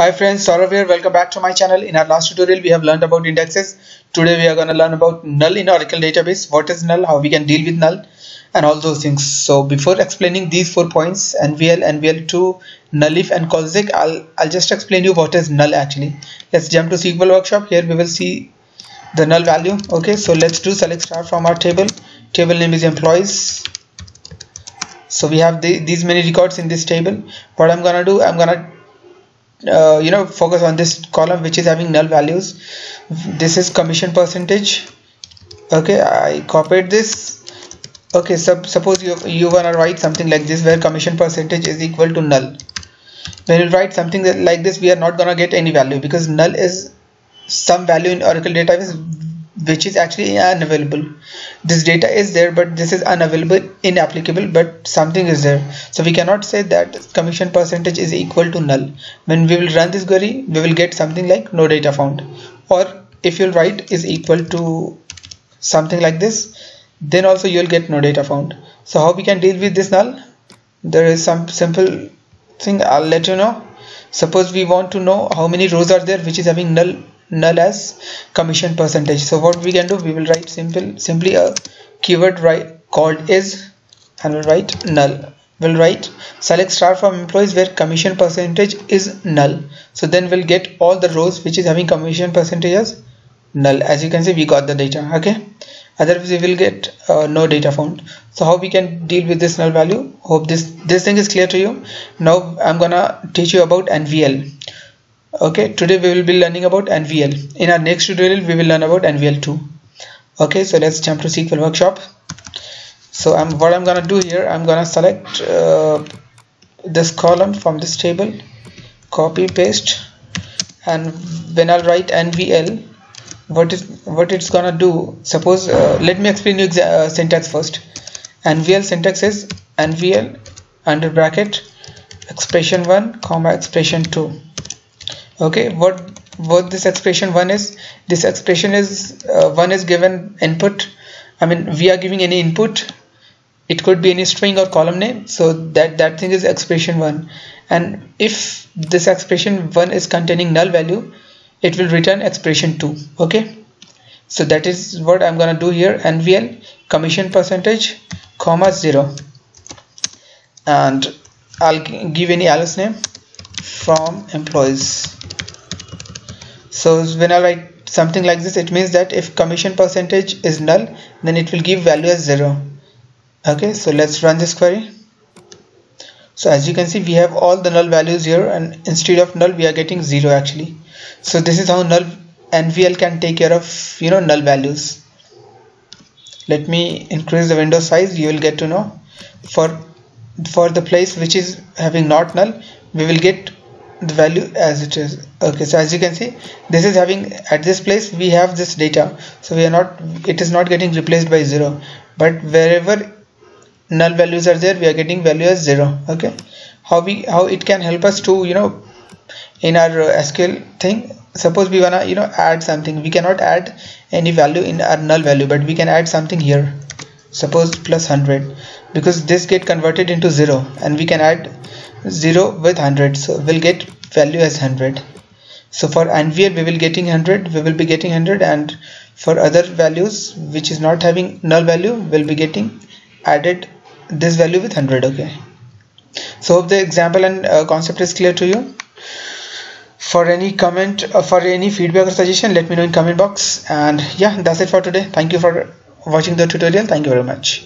Hi friends, Saurav here. Welcome back to my channel. In our last tutorial, we have learned about indexes. Today we are going to learn about null in Oracle database. What is null, how we can deal with null and all those things. So before explaining these four points, NVL, NVL2, nullif and coalesce, I'll, I'll just explain you what is null actually. Let's jump to SQL workshop. Here we will see the null value. Okay, so let's do select star from our table. Table name is employees. So we have the, these many records in this table. What I'm gonna do, I'm gonna uh, you know focus on this column which is having null values. This is commission percentage. Okay I copied this. Okay so suppose you you wanna write something like this where commission percentage is equal to null. When you write something like this we are not gonna get any value because null is some value in Oracle database which is actually unavailable. This data is there but this is unavailable inapplicable but something is there. So we cannot say that commission percentage is equal to null. When we will run this query we will get something like no data found. Or if you'll write is equal to something like this then also you'll get no data found. So how we can deal with this null? There is some simple thing. I'll let you know. Suppose we want to know how many rows are there which is having null null as commission percentage. So what we can do we will write simple simply a keyword right called is and we'll write null. We'll write select star from employees where commission percentage is null. So then we'll get all the rows which is having commission percentage as null. As you can see we got the data okay? Otherwise we will get uh, no data found. So how we can deal with this null value? Hope this this thing is clear to you. Now i'm gonna teach you about nvl okay today we will be learning about NVL in our next tutorial we will learn about NVL2 okay so let's jump to SQL workshop. So I'm what I'm gonna do here I'm gonna select uh, this column from this table copy paste and when I'll write NVL what is what it's gonna do suppose uh, let me explain you uh, syntax first. NVL syntax is NVL under bracket expression 1 comma expression 2 okay what what this expression one is this expression is uh, one is given input. I mean we are giving any input. It could be any string or column name. So that that thing is expression one. And if this expression one is containing null value it will return expression two. Okay? So that is what I'm gonna do here. NVL commission percentage comma zero. And I'll give any alias name from employees so when I write something like this it means that if commission percentage is null then it will give value as 0 okay so let's run this query. So as you can see we have all the null values here and instead of null we are getting 0 actually. So this is how null NVL can take care of you know null values. Let me increase the window size. You will get to know. For for the place which is having not null we will get the value as it is. Okay so as you can see this is having at this place we have this data. So we are not it is not getting replaced by zero. But wherever null values are there we are getting value as zero. Okay? How we how it can help us to you know in our SQL thing suppose we wanna you know add something. We cannot add any value in our null value but we can add something here. Suppose plus 100 because this get converted into 0 and we can add 0 with 100 so we'll get value as 100 so for NVL we will getting 100 we will be getting 100 and for other values which is not having null value we'll be getting added this value with 100 okay? So hope the example and uh, concept is clear to you. For any comment uh, for any feedback or suggestion let me know in comment box. And yeah that's it for today. Thank you for watching the tutorial. Thank you very much